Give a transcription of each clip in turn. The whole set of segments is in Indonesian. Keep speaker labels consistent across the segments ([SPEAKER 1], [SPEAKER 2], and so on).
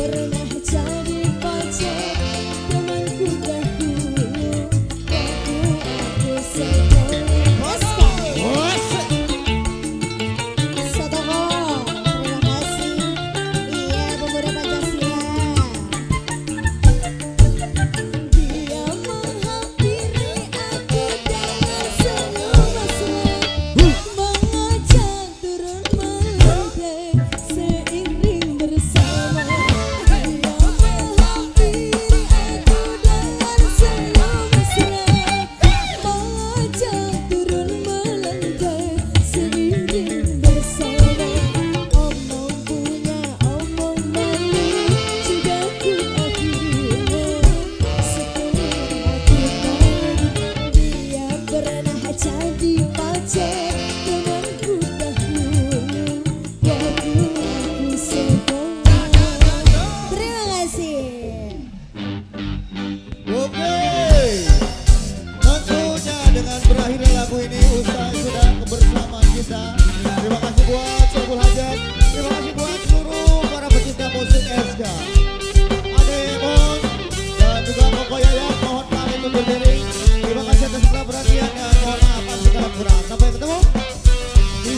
[SPEAKER 1] Corre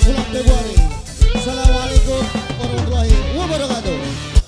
[SPEAKER 2] bulan Februari. Assalamualaikum warahmatullahi wabarakatuh.